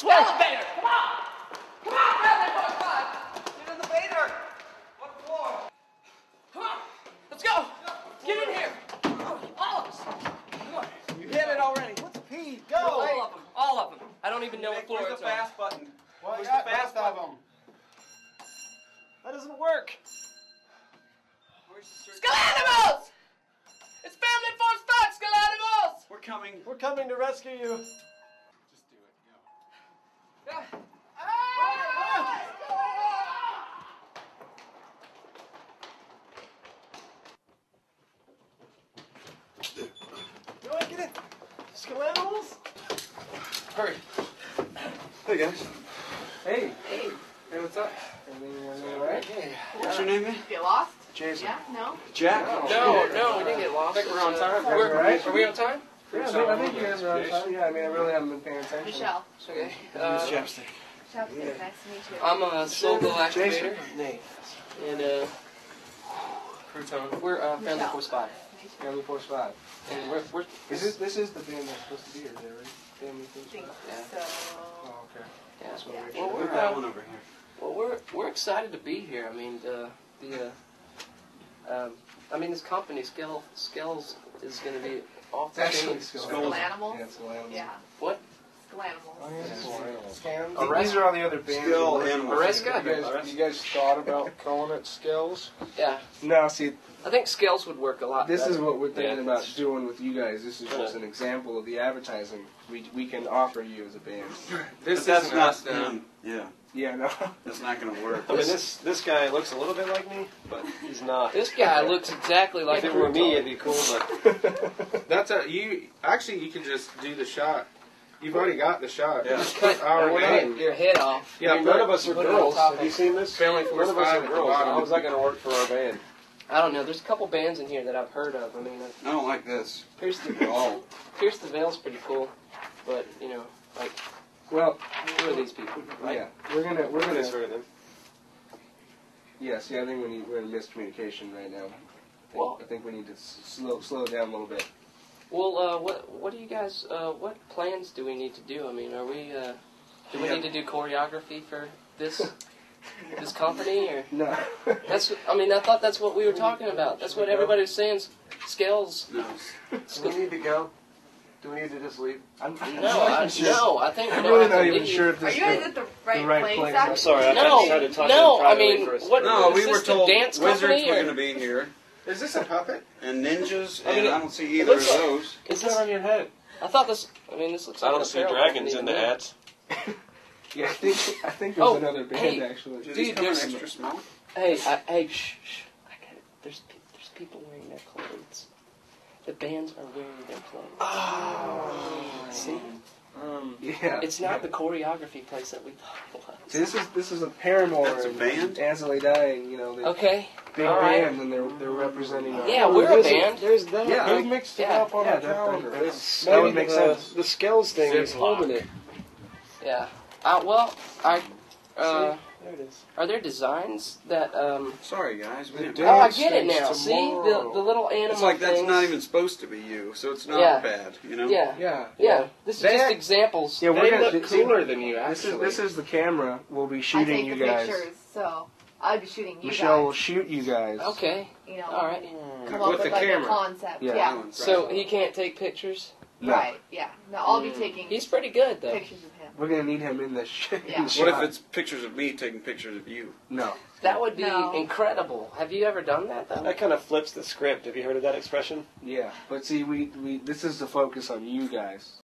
This way. Elevator. Come on. Come on. Grab that five. Get in the elevator. What floor? Come on. Let's go. Get in here. All of us. Come on. You hit it already. What's P? Go. All of them. All of them. I don't even know Nick, what floor it's on. Where's the fast button? Well, Where's the fast button? Of them. That doesn't work. Where's the circle? Skelanimals! It's Family Force 5, Skelanimals! We're coming. We're coming to rescue you. Skill animals. Hurry. Hey guys. Hey. Hey. Hey, what's up? Everything all right? Hey. What's your name, man? Get lost? Jason. Yeah? No? Jack. No, no, we didn't get lost. I think we're on time. We're- All right. Are we on time? Yeah, I think, I think you guys are on time. Yeah, I mean, I really haven't been paying attention. Michelle. Okay. Who's Uh, Chapstick? Chapstick, Yeah. nice to meet you. I'm a solo Jason. activator Nate. and uh, Crouton. we're uh, Family Michelle. Force Five, Nice to meet Family Force Five. and we're we're Is this this is the band that's supposed to be here, is that right? Family Force you. Five. Yeah. So, Oh, okay. yeah. That's what Yeah. we're Well, Put we're, that uh, one over here. Well, we're we're excited to be here. I mean, the the uh, um, I mean, this company Skell Skells is going to be off It's the actually chain. Skull Skull animals? Yeah, Skull Animals. yeah. What? Skull animals. Oh, yeah, Skull Animals. Scams? Oh, Arrest- These are all the other bands. Skill we're working Animals. You guys, you guys thought about calling it skills? Yeah, No, see, I think Scales would work a lot. this better. is what we're thinking Yeah. about doing with you guys. This is just an example of the advertising we, we can offer you as a band. But that's not him. Yeah, Yeah, no. that's not gonna work. I mean, this this guy looks a little bit like me, but he's not. This guy looks exactly like if it were me, it'd be cool. But that's a you. Actually, you can just do the shot. You've already got the shot. Yeah. Just put our Your name. head- your head off. Yeah, I mean, none of us are put it on girls. Have you seen this? Family None Force of us are girls. How is that going to work for our band? I don't know. There's a couple bands in here that I've heard of. I mean, uh, I don't like this. Pierce the Pierce the Veil's pretty cool, but you know, like Well, who are these people? Right? yeah, we're gonna we're gonna heard of them. yeah. See, I think we need, we're in miscommunication right now. I think, Well- I think we need to slow slow down a little bit. Well, uh, what what do you guys? Uh, what plans do we need to do? I mean, are we? Uh, do we Yeah. need to do choreography for this this company or? No. That's. I mean, I thought that's what we were talking about. That's what everybody was saying. Scales. no. Do we need to go? Do we need to just leave? I'm, I'm No, not I, even sure. no. I think I'm don't really not even leave. sure if Are this you guys is at the right, right place, place. I'm sorry, I No, tried to talk no, to him I mean, for a what- No, we Is were this the told dance wizards company, were gonna be here Is this a puppet? and ninjas, I mean, and it- I don't see either of looks like- those. Is Put this? that on your head. I thought this. I mean, this looks. I like don't an see dragons in the me. ads. Yeah, I think I think there's Oh, another band hey. actually. Do these Dude, come there's- extra small? Hey, I, hey, shh, shh. I got it. There's there's people wearing their clothes. The bands are wearing their clothes. Oh. See, Um, Yeah. it's not the choreography place that we thought it See, was. this is this is a Paramore That's a band? Ansel Dying. You know, the Okay. big all right. band, and they're they're representing. Our, Yeah, we're a there's band. There's that. Yeah, they like- mixed it yeah, up on yeah, our that- calendar. that- It's- that would make the, sense. The skills thing is holding it. Yeah. Uh, well, I. Uh, There it is. are there designs that? Um, Sorry, guys. We The didn't. day- oh, I get it things now. See the the little animal It's like that's things. not even supposed to be you, so it's not Yeah. bad, you know. Yeah. Yeah. Yeah. This is They just act- examples. Yeah, we're They gonna look see, cooler than you, This actually. is this is the camera. We'll be I shooting take you the guys. pictures, so I'd be shooting you Michelle will guys. shoot you guys. Okay. You know, All right. come up With with, the like camera. a concept. Yeah. Yeah. So he can't take pictures. No. Right. Yeah. No, I'll be Mm. taking He's pretty good though. pictures of him. We're gonna need him in the, sh- in Yeah. the What if shot. it's pictures of me taking pictures of you? no? That would be No. incredible. Have you ever done that though? That kind of flips the script. Have you heard of that expression? Yeah, but see, we, we this is the focus on you guys.